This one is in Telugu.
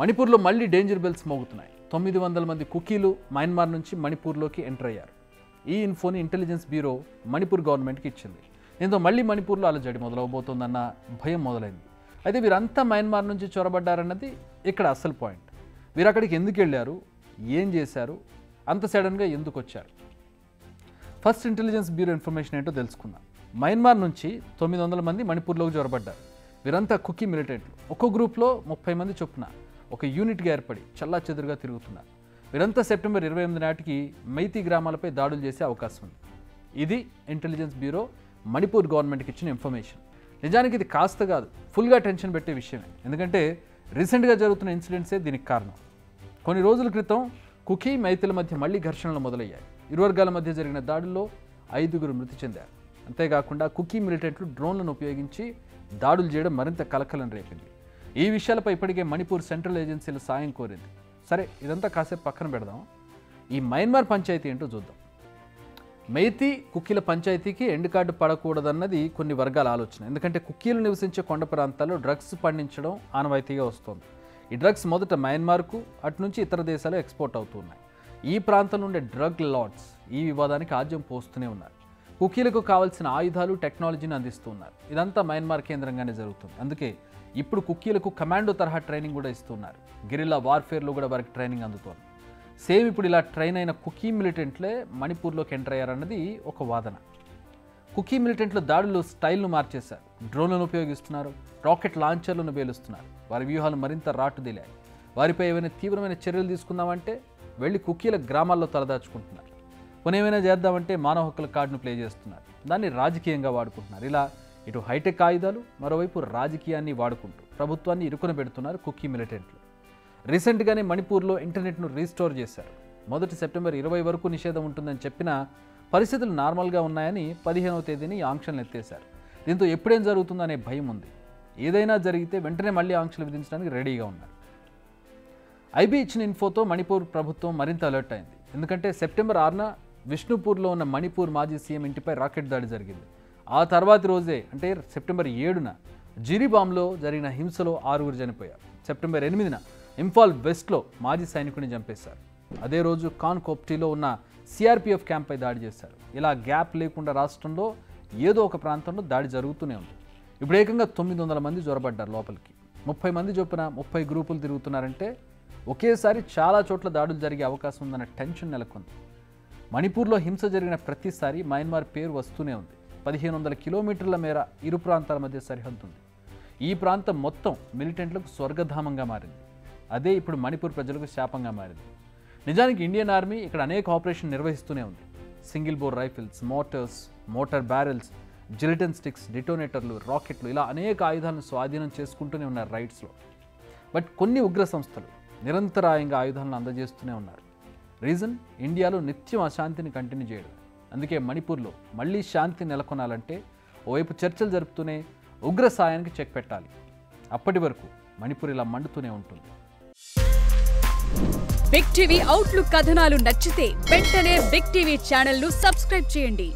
మణిపూర్లో మళ్ళీ డేంజర్ బెల్స్ మోగుతున్నాయి. తొమ్మిది వందల మంది కుకీలు మయన్మార్ నుంచి మణిపూర్లోకి ఎంటర్ అయ్యారు. ఈ ఇన్ఫోని ఇంటెలిజెన్స్ బ్యూరో మణిపూర్ గవర్నమెంట్కి ఇచ్చింది. దీంతో మళ్ళీ మణిపూర్లో అలజడి మొదలవబోతోందన్న భయం మొదలైంది. అయితే వీరంతా మయన్మార్ నుంచి చొరబడ్డారన్నది ఇక్కడ అసలు పాయింట్. వీరు అక్కడికి ఎందుకు వెళ్ళారు? ఏం చేశారు? అంత సడన్గా ఎందుకు వచ్చారు? ఫస్ట్ ఇంటెలిజెన్స్ బ్యూరో ఇన్ఫర్మేషన్ ఏంటో తెలుసుకుందాం. మయన్మార్ నుంచి తొమ్మిది వందల మంది మణిపూర్లోకి జ్వరబడ్డారు వీరంతా కుకీ మిలిటెంట్లు. ఒక్కో గ్రూప్లో ముప్పై మంది చొప్పున. ఒక యూనిట్గా ఏర్పడి చల్లా చెదురుగా తిరుగుతున్నారు. వీరంతా సెప్టెంబర్ ఇరవై ఎనిమిది నాటికి మైతీ గ్రామాలపై దాడులు చేసే అవకాశం ఉంది. ఇది ఇంటెలిజెన్స్ బ్యూరో మణిపూర్ గవర్నమెంట్కి ఇచ్చిన ఇన్ఫర్మేషన్. నిజానికి ఇది కాస్త కాదు ఫుల్గా టెన్షన్ పెట్టే విషయమే. ఎందుకంటే రీసెంట్గా జరుగుతున్న ఇన్సిడెంట్సే దీనికి కారణం. కొన్ని రోజుల క్రితం కుకీ మైతుల మధ్య మళ్ళీ ఘర్షణలు మొదలయ్యాయి. ఇరు వర్గాల మధ్య జరిగిన దాడుల్లో ఐదుగురు మృతి చెందారు. అంతేకాకుండా కుకీ మిలిటెంట్లు డ్రోన్లను ఉపయోగించి దాడులు చేయడం మరింత కలకలం రేపింది. ఈ విషయాలపై ఇప్పటికే మణిపూర్ సెంట్రల్ ఏజెన్సీల సాయం కోరింది. సరే ఇదంతా కాసేపు పక్కన పెడదాం. ఈ మయన్మార్ పంచాయతీ ఏంటో చూద్దాం. మైతి కుక్కీల పంచాయతీకి ఎండ్ కార్డు పడకూడదన్నది కొన్ని వర్గాల ఆలోచన. ఎందుకంటే కుక్కీలు నివసించే కొండ ప్రాంతాల్లో డ్రగ్స్ పండించడం ఆనవాయితీగా వస్తోంది. ఈ డ్రగ్స్ మొదట మయన్మార్కు అటు నుంచి ఇతర దేశాలు ఎక్స్పోర్ట్ అవుతున్నాయి ఈ ప్రాంతం నుండే డ్రగ్ లాట్స్ ఈ వివాదానికి ఆద్యం పోస్తూనే ఉన్నారు. కుకీలకు కావాల్సిన ఆయుధాలు టెక్నాలజీని అందిస్తున్నారు. ఇదంతా మయన్మార్ కేంద్రంగానే జరుగుతుంది. అందుకే ఇప్పుడు కుక్కీలకు కమాండో తరహా ట్రైనింగ్ కూడా ఇస్తున్నారు. గిరిల్లా వార్ఫేర్లో కూడా వారికి ట్రైనింగ్ అందుతోంది. సేమ్ ఇప్పుడు ఇలా ట్రైన్ అయిన కుకీ మిలిటెంట్లే మణిపూర్లోకి ఎంటర్ అయ్యారన్నది ఒక వాదన. కుకీ మిలిటెంట్లు దాడులు స్టైల్ను మార్చేశారు. డ్రోన్లను ఉపయోగిస్తున్నారు. రాకెట్ లాంచర్లను పేలుస్తున్నారు. వారి వ్యూహాలు మరింత రాటుదిలాయి. వారిపై ఏమైనా తీవ్రమైన చర్యలు తీసుకుందామంటే వెళ్ళి కుకీల గ్రామాల్లో తలదాచుకుంటున్నారు. కొనేమైనా చేద్దామంటే మానవ హక్కుల కార్డును ప్లే చేస్తున్నారు. దాన్ని రాజకీయంగా వాడుకుంటున్నారు. ఇలా ఇటు హైటెక్ ఆయుధాలు మరోవైపు రాజకీయాన్ని వాడుకుంటూ ప్రభుత్వాన్ని ఇరుకున పెడుతున్నారు కుకీ మిలిటెంట్లు. రీసెంట్గానే మణిపూర్లో ఇంటర్నెట్ను రీస్టోర్ చేశారు. మొదటి సెప్టెంబర్ ఇరవై వరకు నిషేధం ఉంటుందని చెప్పినా పరిస్థితులు నార్మల్గా ఉన్నాయని పదిహేనవ తేదీని ఆంక్షలు ఎత్తేశారు. దీంతో ఎప్పుడేం జరుగుతుందనే భయం ఉంది. ఏదైనా జరిగితే వెంటనే మళ్ళీ ఆంక్షలు విధించడానికి రెడీగా ఉన్నారు. ఐబీ ఇచ్చిన ఇన్ఫోతో మణిపూర్ ప్రభుత్వం మరింత అలర్ట్ అయింది. ఎందుకంటే సెప్టెంబర్ ఆరున విష్ణుపూర్లో ఉన్న మణిపూర్ మాజీ సీఎం ఇంటిపై రాకెట్ దాడి జరిగింది. ఆ తర్వాతి రోజే అంటే సెప్టెంబర్ ఏడున జిరిబామ్లో జరిగిన హింసలో ఆరుగురు చనిపోయారు. సెప్టెంబర్ ఎనిమిదిన ఇంఫాల్ వెస్ట్లో మాజీ సైనికుడిని చంపేశారు. అదే రోజు కాన్ కోప్టీలో ఉన్న సిఆర్పిఎఫ్ క్యాంప్పై దాడి చేశారు. ఇలా గ్యాప్ లేకుండా రాష్ట్రంలో ఏదో ఒక ప్రాంతంలో దాడి జరుగుతూనే ఉంది. ఇప్పుడు ఏకంగా తొమ్మిది వందల మంది జ్వరపడ్డారు లోపలికి. ముప్పై మంది చొప్పున ముప్పై గ్రూపులు తిరుగుతున్నారంటే ఒకేసారి చాలా చోట్ల దాడులు జరిగే అవకాశం ఉందన్న టెన్షన్ నెలకొంది. మణిపూర్లో హింస జరిగిన ప్రతిసారి మయన్మార్ పేరు వస్తూనే ఉంది. పదిహేను వందల కిలోమీటర్ల మేర ఇరు ప్రాంతాల మధ్య సరిహద్దు ఉంది ఈ ప్రాంతం మొత్తం మిలిటెంట్లకు స్వర్గధామంగా మారింది. అదే ఇప్పుడు మణిపూర్ ప్రజలకు శాపంగా మారింది. నిజానికి ఇండియన్ ఆర్మీ ఇక్కడ అనేక ఆపరేషన్ నిర్వహిస్తూనే ఉంది. Single bore rifles motors motor barrels gelatin sticks డిటోనేటర్లు రాకెట్లు ఇలా అనేక ఆయుధాలను స్వాధీనం చేసుకుంటూనే ఉన్నారు రైట్స్లో. బట్ కొన్ని ఉగ్ర సంస్థలు నిరంతరాయంగా ఆయుధాలను అందజేస్తూనే ఉన్నారు. రీజన్ ఇండియాలో నిత్యం అశాంతిని కంటిన్యూ చేయడం. అందుకే మణిపూర్లో మళ్ళీ శాంతి నెలకొనాలంటే ఓవైపు చర్చలు జరుపుతూనే ఉగ్ర సాయానికి చెక్ పెట్టాలి. అప్పటి వరకు మణిపూర్ ఇలా మండుతూనే ఉంటుంది. బిగ్ టీవీ అవుట్లుక్ కథనాలు నచ్చితే వెంటనే బిగ్ టీవీ ఛానల్ను సబ్స్క్రైబ్ చేయండి.